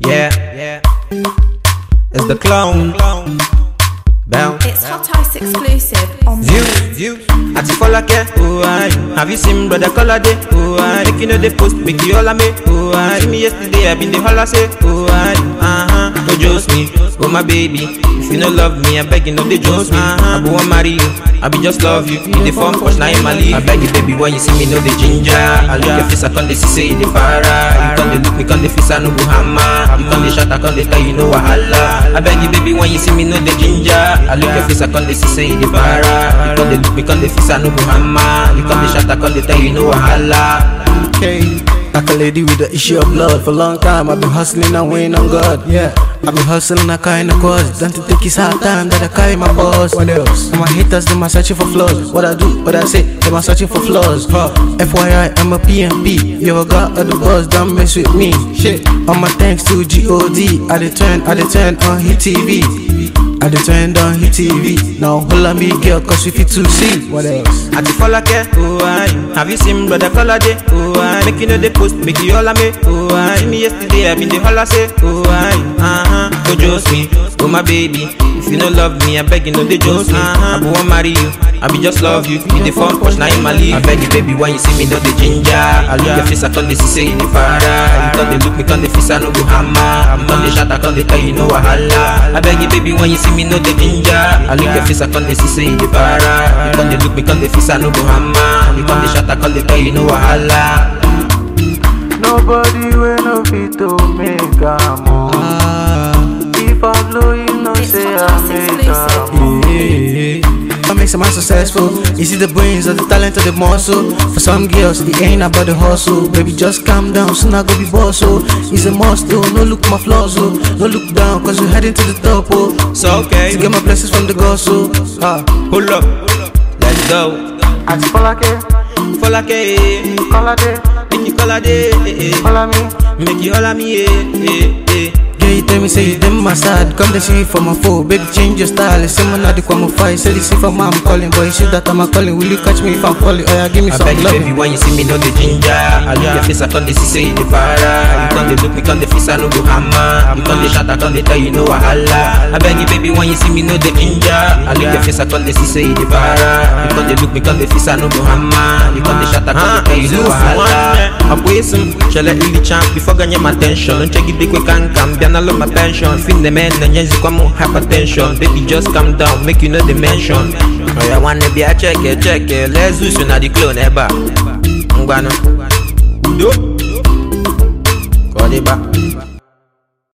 Yeah, yeah. It's D'Clone. Bell. It's Hot Ice exclusive on View, view. Ati Folake, oh I. Have you seen brother Kolade? Oh I. Make you know the post, make you all me. Oh I. See me yesterday, I been the holla say. Oh I. Uh huh. Don't jose me, oh my baby. If you no love me, I beg you know they jose me. I be want marry you, I be just love you. In the phone push now in my league. I beg you, baby, when you see me, know the ginger. I look your face, I come they see say you the para. You come they look me, come they face, I no go hammer. You come they shot, I come they tell you no wahala. I beg you, baby, when you see me, know the ginger. I look your face, I come they see say you the para. You come they look me, come they face, I no go hammer. You come they shot, I come they tell you no wahala. Okay. Like a lady with the issue of blood For a long time I've been hustling and waiting on God Yeah I've been hustling I kind of cause Don't think it's hard time that I carry my boss? What else? My haters them are searching for flaws. What I do, what I say Them are searching for flaws. Huh. FYI I'm a PMP You ever got other boss Don't mess with me. Shit. All my thanks to G.O.D I dey turn, I dey turn on Hit TV I dey turn on Hit TV Now hold on me girl cause we fit to see What else? Ati Folake, oh I. Have you seen brother Kolade? Oh I. Make you know the post, make you all me. Oh I. See me yesterday, I been the holla say. Oh I. Uh huh. Don't jose me, oh my baby. If you no love me, I beg you know they jose me. I be want marry you, I be just love you. In the phone push now in my league. I beg you, baby, when you see me, know the ginger. I look your face, I come they see say you the para. You come they look me, come they face, I no go hammer. You come they shot, I come they tell you no wahala. I beg you, baby, when you see me, know the ginger. I look your face, I come they see say you the para. You come they look me, come they face, I no go hammer. You come they shot, I come they tell you no wahala. Nobody will no fit to make a Yeah. What makes a man successful? Is it the brains or the talent or the muscle? For some girls, it ain't about the hustle. Baby, just calm down, soon I go be boss. Oh, it's a must. Oh, no look my flaws. Oh, no look down, cause we're heading to the top. Oh, So okay, to get my blessings from the gods. Oh, ah. pull up, let's go. Ati Folake, Folake, Kolade, make you Colade, follow me. make you holla me, eh, eh, eh. Girl, you tell me, say you them my side. Come to see for my foe. Baby, change your style. It's same when I fight. Say this if I'm I'm calling, boy. Shit that I'm calling. Will you catch me if I'm falling? Oh, yeah, give me I some beg you, love. baby, when you see me, know the ginger. I look your face, I come they see say you the para. You come they look me, come they face, I no go hammer. You come they shot, I come they tell you no wahala. I beg you, baby, when you see me, know the ginger. I look your face, I come they see say you the para. You come they look me, come they face, I no go hammer. You come they shot, I come they tell you no wahala. Akwesum, shall I really champ before ganye my tension. Don't check it big quick and come, be love my pension. Fin the man, and yes, you come on hypertension. Baby, just calm down, make you know the mention. Oh, yeah, wanna be a check it, check it. Let's do so now the clone, eba. Ngwano. Do. It back.